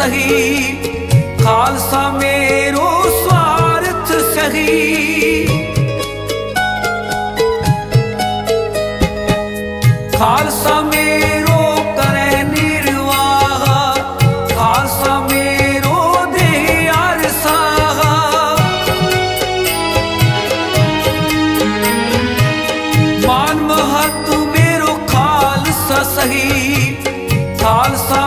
सही। खालसा मेरो स्वार्थ सही। खालसा मेरो करे निर्वाह। खालसा मेरो दे अरसा मान महत्व मेरो खालसा सही। खालसा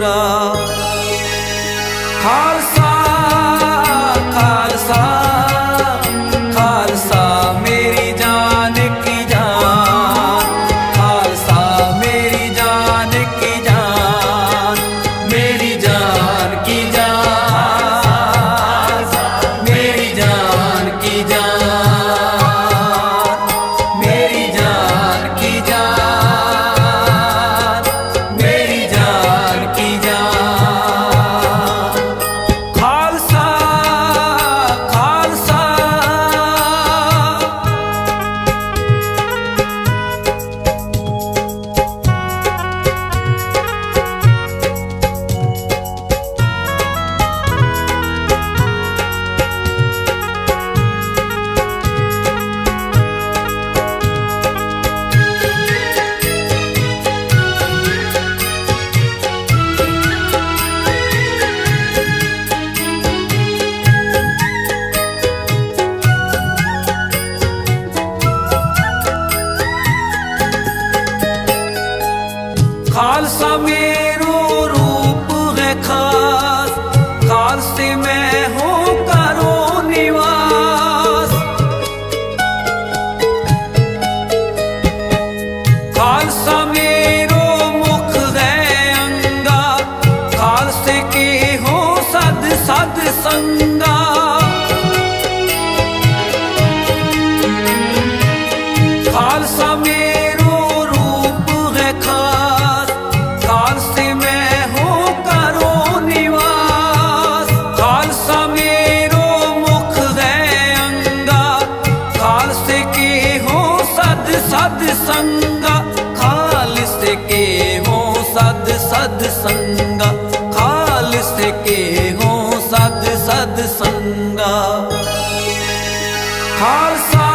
মথুরা খার ਖਾਲਸਾ ਮੁਖ ਹੈ ਅੰਗਾ, ਖਾਲਸੇ ਹੋ ਸਦ ਸਦ ਸੰਗਾ। ਖਾਲਸਾ ਰੂਪ ਹੈ ਖਾਸ ਮੈਂ ਹੋ ਕਰੋ ਨਿਵਾਸ। ਖਾਲਸਾ ਮੇਰੋ ਮੁਖ ਹੈ ਅੰਗਾ, ਖਾਲਸੇ ਕੀ ਹੋ ਸਦ ਸਦ ਸੰਗਾ। खालिस के हो सद सद संगा। खालिस के हो सद सद संगा। खालसा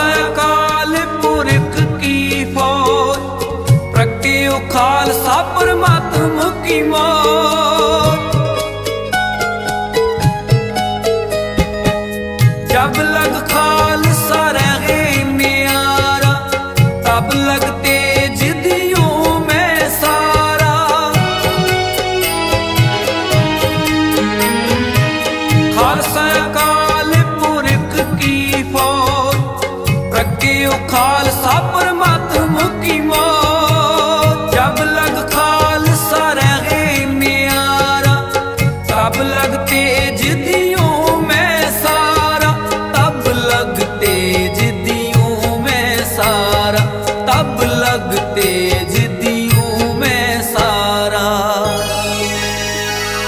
ਅਕਾਲ ਪੁਰਖ ਕੀ ਫੌਜ? ਪ੍ਰਗਟਿਓ ਖਾਲਸਾ ਪਰਮਾਤਮ ਕੀ ਮੌਜ?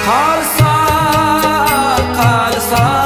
ਖਾਲਸਾ ਖਾਲਸਾ।